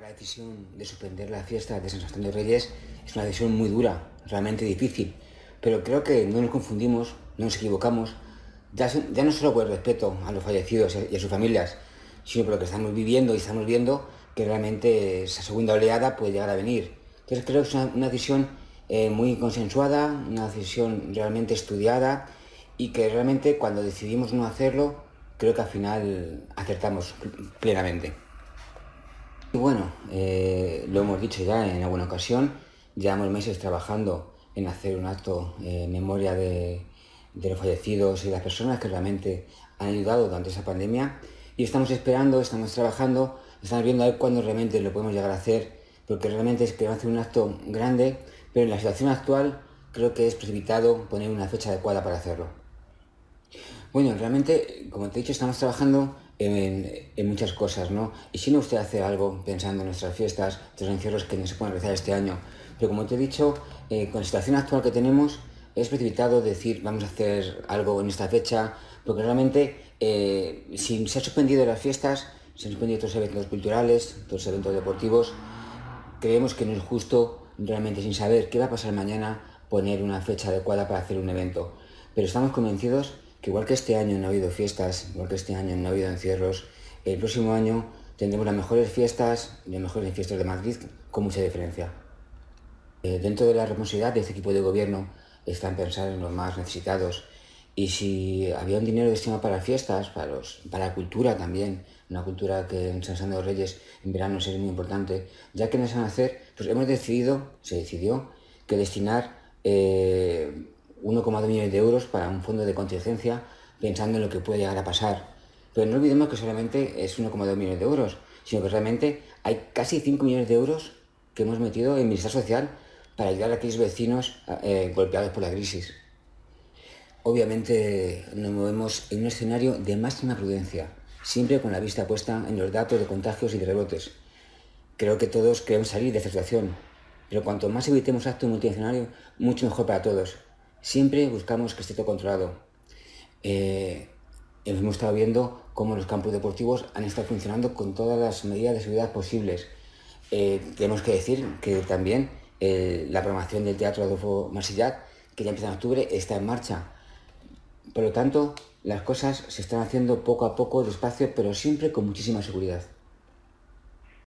La decisión de suspender la fiesta de San Sebastián de Reyes es una decisión muy dura, realmente difícil, pero creo que no nos confundimos, no nos equivocamos, ya, no solo por el respeto a los fallecidos y a sus familias, sino por lo que estamos viviendo y estamos viendo que realmente esa segunda oleada puede llegar a venir. Entonces creo que es una, decisión eh, muy consensuada, una decisión realmente estudiada y que realmente cuando decidimos no hacerlo, creo que al final acertamos plenamente. Bueno, eh, lo hemos dicho ya en alguna ocasión, llevamos meses trabajando en hacer un acto en memoria de, los fallecidos y las personas que realmente han ayudado durante esa pandemia y estamos esperando, estamos trabajando, estamos viendo a ver cuándo realmente lo podemos llegar a hacer, porque realmente es que va a hacer un acto grande, pero en la situación actual creo que es precipitado poner una fecha adecuada para hacerlo. Bueno, realmente, como te he dicho, estamos trabajando en, muchas cosas, ¿no? Y si no usted hace algo pensando en nuestras fiestas, los encierros que no se pueden realizar este año. Pero como te he dicho, eh, con la situación actual que tenemos, es precipitado decir vamos a hacer algo en esta fecha, porque realmente eh, si se han suspendido las fiestas, se han suspendido los eventos culturales, los eventos deportivos, creemos que no es justo realmente sin saber qué va a pasar mañana poner una fecha adecuada para hacer un evento. Pero estamos convencidos igual que este año no ha habido fiestas, igual que este año no ha habido encierros, el próximo año tendremos las mejores fiestas, las mejores fiestas de Madrid, con mucha diferencia. Eh, dentro de la responsabilidad de este equipo de gobierno están pensar en los más necesitados y si había un dinero destinado para fiestas, para, la cultura también, una cultura que en San Sandro de Reyes en verano es muy importante, ya que nos van a hacer, pues hemos decidido, se decidió, que destinar eh, 1,2 millones de euros para un fondo de contingencia pensando en lo que puede llegar a pasar. Pero no olvidemos que solamente es 1,2 millones de euros, sino que realmente hay casi 5 millones de euros que hemos metido en Ministerio Social para ayudar a aquellos vecinos eh, golpeados por la crisis. Obviamente nos movemos en un escenario de máxima prudencia, siempre con la vista puesta en los datos de contagios y de rebotes. Creo que todos queremos salir de esta situación, pero cuanto más evitemos actos multinacionales, mucho mejor para todos siempre buscamos que esté todo controlado. Eh, hemos estado viendo cómo los campos deportivos han estado funcionando con todas las medidas de seguridad posibles. Eh, tenemos que decir que también eh, la programación del Teatro Adolfo Marsillat, que ya empieza en octubre, está en marcha. Por lo tanto, las cosas se están haciendo poco a poco, despacio, pero siempre con muchísima seguridad.